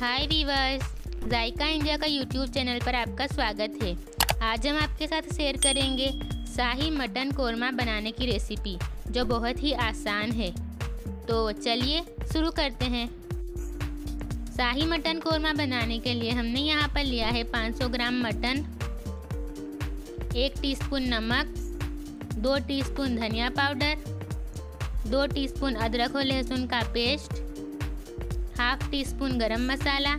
हाय viewers Zaika India का YouTube channel पर आपका स्वागत है। आज हम आपके साथ शेयर करेंगे शाही मटन कोरमा बनाने की रेसिपी जो बहुत ही आसान है। तो चलिए शुरू करते हैं। शाही मटन कोरमा बनाने के लिए हमने यहाँ पर लिया है 500 ग्राम मटन, एक टीस्पून नमक, दो टीस्पून धनिया पाउडर, दो टीस्पून अदरक और लहसुन का पेस्ट हाफ़ टी स्पून गरम मसाला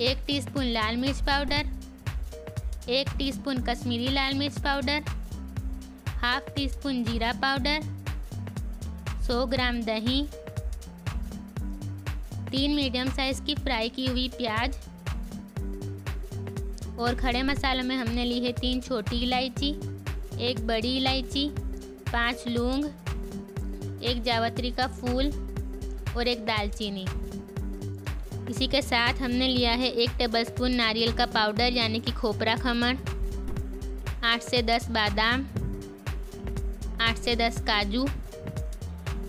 एक टीस्पून लाल मिर्च पाउडर एक टीस्पून कश्मीरी लाल मिर्च पाउडर हाफ़ टी स्पून जीरा पाउडर 100 ग्राम दही, तीन मीडियम साइज़ की फ्राई की हुई प्याज और खड़े मसालों में हमने ली है तीन छोटी इलायची, एक बड़ी इलायची, पाँच लौंग, एक जावत्री का फूल और एक दालचीनी। इसी के साथ हमने लिया है एक टेबलस्पून नारियल का पाउडर यानी कि खोपरा खमण, आठ से दस बादाम, आठ से दस काजू।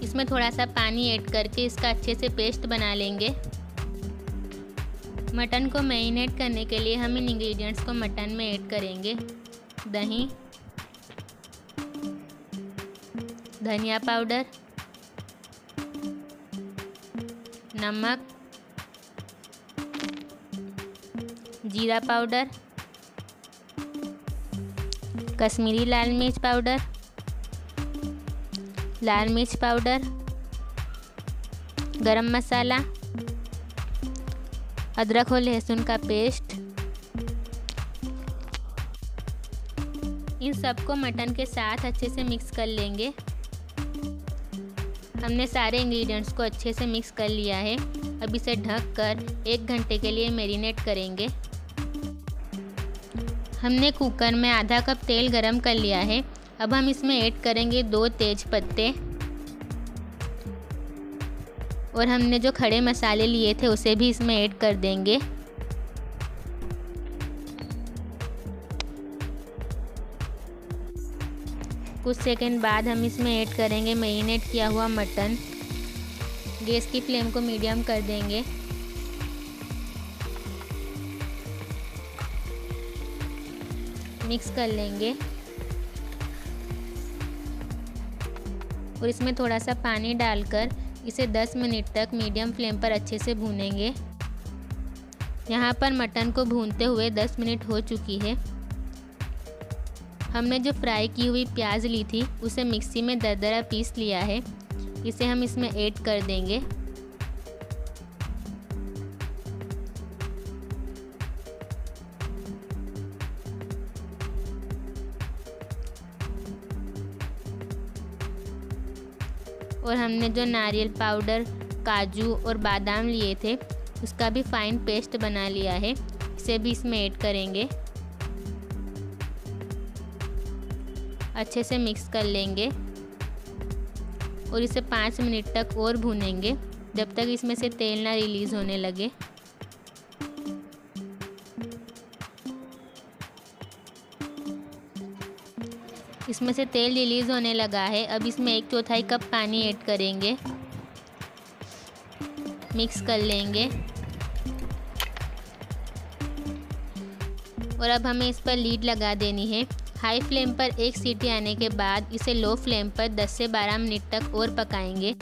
इसमें थोड़ा सा पानी ऐड करके इसका अच्छे से पेस्ट बना लेंगे। मटन को मैरिनेट करने के लिए हम इन इंग्रेडिएंट्स को मटन में ऐड करेंगे। दही, धनिया पाउडर नमक, जीरा पाउडर, कश्मीरी लाल मिर्च पाउडर, लाल मिर्च पाउडर, गरम मसाला, अदरक और लहसुन का पेस्ट। इन सबको मटन के साथ अच्छे से मिक्स कर लेंगे। हमने सारे इंग्रेडिएंट्स को अच्छे से मिक्स कर लिया है। अब इसे ढक कर एक घंटे के लिए मेरीनेट करेंगे। हमने कुकर में आधा कप तेल गरम कर लिया है। अब हम इसमें ऐड करेंगे दो तेज पत्ते। और हमने जो खड़े मसाले लिए थे, उसे भी इसमें ऐड कर देंगे। कुछ सेकंड बाद हम इसमें ऐड करेंगे मैरिनेट किया हुआ मटन। गैस की फ्लेम को मीडियम कर देंगे। मिक्स कर लेंगे। और इसमें थोड़ा सा पानी डालकर इसे 10 मिनट तक मीडियम फ्लेम पर अच्छे से भूनेंगे। यहाँ पर मटन को भूनते हुए 10 मिनट हो चुकी है। हमने जो फ्राई की हुई प्याज ली थी, उसे मिक्सी में दरदरा पीस लिया है। इसे हम इसमें ऐड कर देंगे। और हमने जो नारियल पाउडर, काजू और बादाम लिए थे, उसका भी फाइन पेस्ट बना लिया है। इसे भी इसमें ऐड करेंगे। अच्छे से मिक्स कर लेंगे। और इसे पाँच मिनट तक और भूनेंगे, जब तक इसमें से तेल ना रिलीज़ होने लगे। इसमें से तेल रिलीज़ होने लगा है। अब इसमें एक चौथाई कप पानी ऐड करेंगे। मिक्स कर लेंगे। और अब हमें इस पर लीड लगा देनी है। हाई फ्लेम पर एक सीटी आने के बाद इसे लो फ्लेम पर 10 से 12 मिनट तक और पकाएँगे।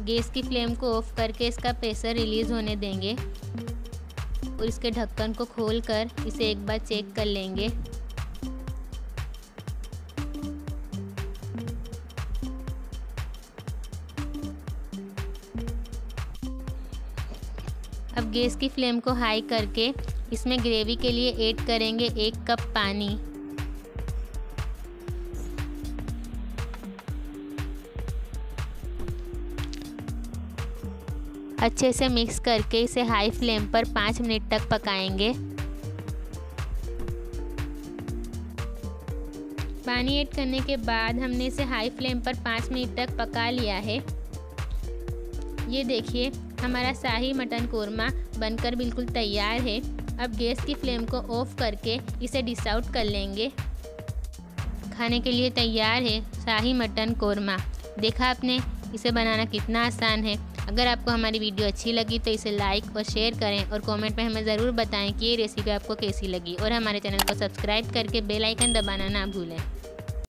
गैस की फ्लेम को ऑफ़ करके इसका प्रेशर रिलीज़ होने देंगे और इसके ढक्कन को खोलकर इसे एक बार चेक कर लेंगे। अब गैस की फ्लेम को हाई करके इसमें ग्रेवी के लिए ऐड करेंगे एक कप पानी। अच्छे से मिक्स करके इसे हाई फ्लेम पर पाँच मिनट तक पकाएँगे। पानी ऐड करने के बाद हमने इसे हाई फ्लेम पर पाँच मिनट तक पका लिया है। ये देखिए, हमारा शाही मटन कोरमा बनकर बिल्कुल तैयार है। अब गैस की फ्लेम को ऑफ़ करके इसे डिस आउट कर लेंगे। खाने के लिए तैयार है शाही मटन कोरमा। देखा आपने, इसे बनाना कितना आसान है। अगर आपको हमारी वीडियो अच्छी लगी तो इसे लाइक और शेयर करें और कमेंट में हमें ज़रूर बताएँ कि ये रेसिपी आपको कैसी लगी और हमारे चैनल को सब्सक्राइब करके बेल आइकन दबाना ना भूलें।